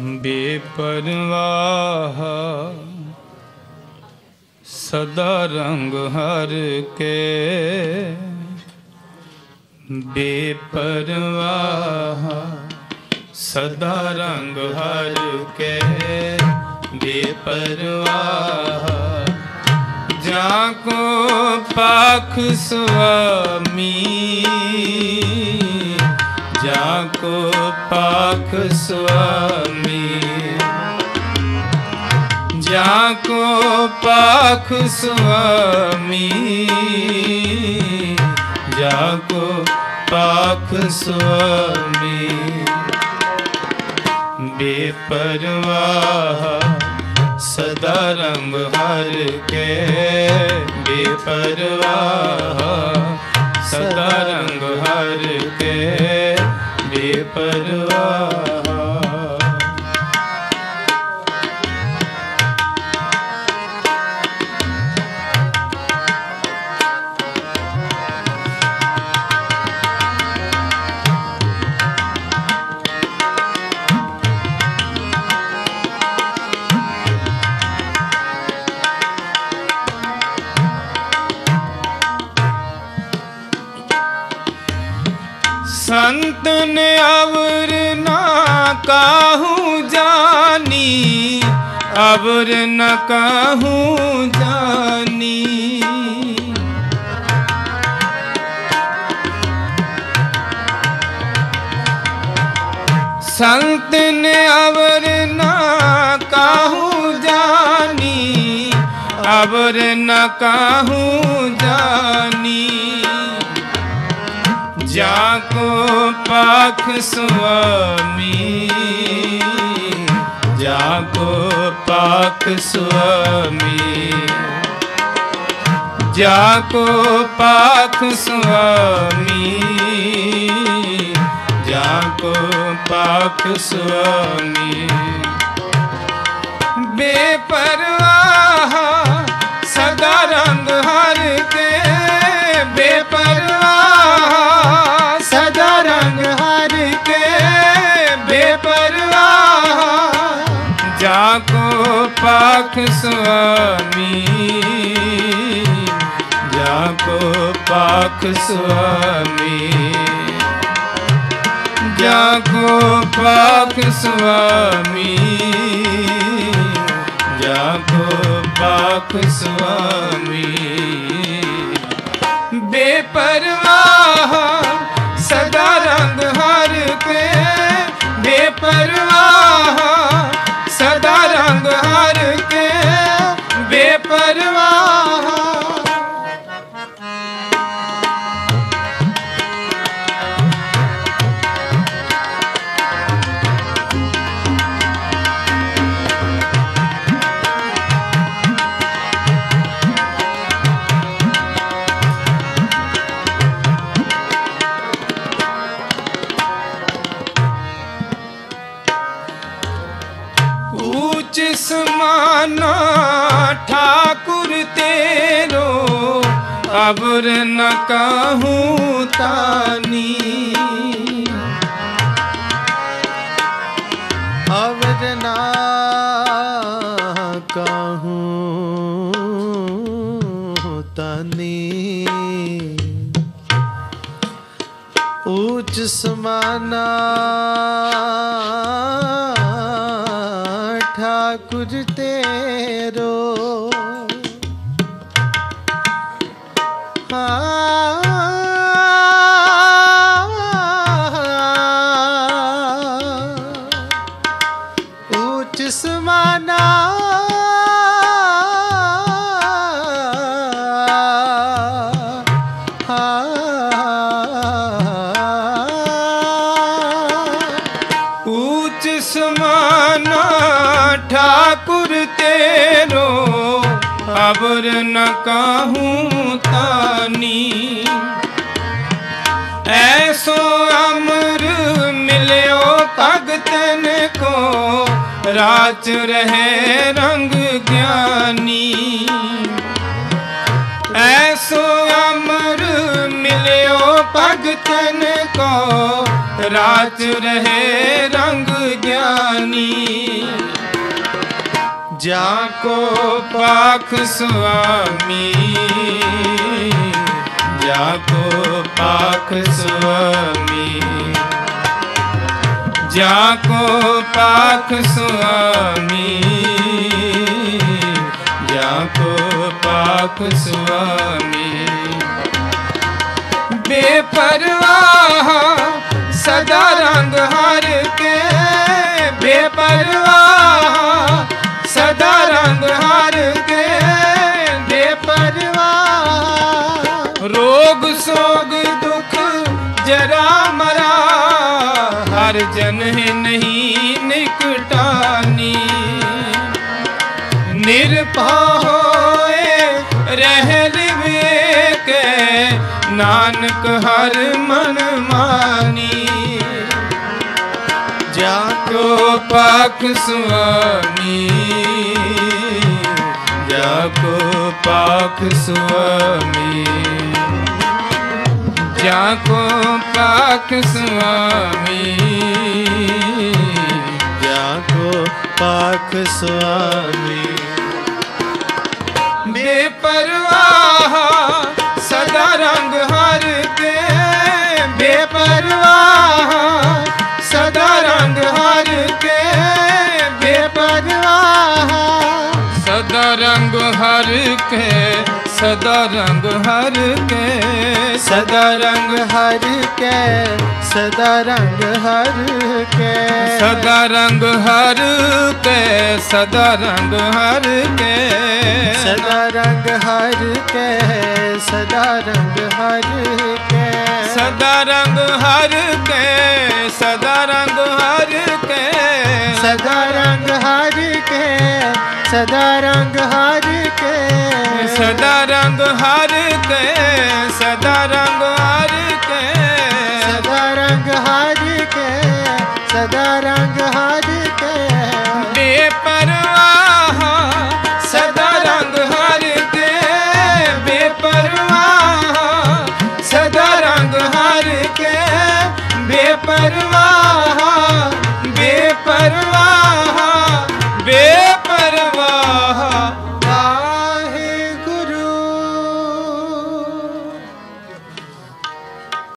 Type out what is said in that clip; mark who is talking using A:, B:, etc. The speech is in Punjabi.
A: ਬੇਪਰਵਾਹ ਸਦਾ ਰੰਗ ਹਰ ਕੇ ਬੇਪਰਵਾਹ ਸਦਾ ਰੰਗ ਹਰ ਕੇ ਬੇਪਰਵਾਹ ਜਾ ਕੋ ਪਾਖ ਸੁਆਮੀ ਜਾ ਕੋ ਪਾਖ ਸੁਆਮੀ ਜਾ ਕੋ ਪਾਖ ਸੁਆਮੀ ਜਾ ਕੋ ਪਾਖ ਸੁਆਮੀ ਬੇਪਰਵਾਹ ਸਦਾ ਰੰਗ ਹਰ ਕੇ ਬੇਪਰਵਾਹ ਸਦਾ ਸੰਤਨ ਅਵਰ ਨਾ ਕਾਹੂ ਜਾਨੀ, ਅਵਰ ਨ ਕਾਹੂ ਜਾਨੀ। ਸੰਤਨ ਅਵਰ ਨਾ ਕਾਹੂ ਜਾਨੀ, ਅਵਰ ਨ ਕਾਹੂ ਜਾਨੀ। ਜਾ ਕੋ ਪਖ ਸੁਆਮੀ, ਜਾ ਕੋ ਪਖ ਸੁਆਮੀ, ਜਾ ਕੋ ਪਖ ਸੁਆਮੀ, ਜਾ ਕੋ ਪਖ ਸੁਆਮੀ। ਬੇਪਰਵਾਹ ਰਾਖ ਸੁਆਮੀ ਜਾ ਕੋ ਪਾਖ ਸੁਆਮੀ। ਜਾ ਕੋ ਪਾਖ ਸੁਆਮੀ ਜਾ ਕੋ ਸੁਆਮੀ। ਬੇਪਰਵਾਹ ਅਬਰ ਨ ਕਾਹੂ ਤਾਨੀ।
B: ਅਬਰ ਨ ਕਾਹੂ ਤਾਨੀ। ਉੱਚ ਸਮਾਨਾ ਠਾਕੁਰ ਤੇਰੋ। ਉੱਚ ਸਮਾਨਾ।
A: ਉੱਚ ਠਾਕੁਰ ਹੋਰ ਨ ਕਾਹੂ ਤਾਨੀ। ਐਸੋ ਅਮਰ ਮਿਲਿਓ ਭਗਤਨ ਕੋ ਰਾਚ ਰਹੇ ਰੰਗ ਗਿਆਨੀ। ਐਸੋ ਅਮਰ ਮਿਲਿਓ ਭਗਤਨ ਕੋ ਰਾਚ ਰਹੇ ਰੰਗ ਗਿਆਨੀ। ਜਾ ਕੋ ਪਾਖ ਸੁਆਮੀ। ਜਾ ਕੋ ਪਾਖ ਸੁਆਮੀ। ਜਾ ਕੋ ਪਾਖ ਸੁਆਮੀ। ਜਾ ਕੋ ਪਾਖ ਸੁਆਮੀ। ਬੇਪਰਵਾਹ ਸਦਾ ਰੰਗ ਹਰ ਕੇ, ਬੇਪਰਵਾਹ ਹਰ ਜਨ ਹੈ ਨਹੀਂ ਨਿਕਟਾਨੀ। ਨਿਰਭਉ ਹੋਏ ਰਹਿ ਲਿਵੇ ਨਾਨਕ ਹਰ ਮਨ ਮਾਨੀ।
B: ਜਾ
A: ਕੋ ਪਾਕ ਸੁਆਮੀ, ਜਾ ਕੋ ਪਾਕ ਸੁਆਮੀ। जाको पाक स्वामी
B: जाको पाक स्वामी
A: बेपरवाह सदा रंग हर दे बेपरवाह सदा रंग हर दे
B: बेपरवाह
A: सदा रंग हर के ਸਦਾ ਰੰਗ ਹਰ ਕੇ ਸਦਾ ਰੰਗ
B: ਹਰ ਕੇ ਸਦਾ ਰੰਗ ਹਰ ਕੇ ਸਦਾ
A: ਰੰਗ ਹਰ ਕੇ ਸਦਾ ਰੰਗ ਹਰ ਕੇ ਸਦਾ
B: ਰੰਗ ਹਰ ਕੇ ਸਦਾ ਰੰਗ ਹਰ ਕੇ
A: ਸਦਾ ਰੰਗ ਹਰ ਕੇ ਸਦਾ ਰੰਗ ਹਰ ਕੇ ਸਦਾ
B: ਰੰਗ ਹਰ ਕੇ ਸਦਾ ਰੰਗ ਹਰ ਸਦਾ
A: ਰੰਗ ਹਰ ਕੇ ਸਦਾ ਰੰਗ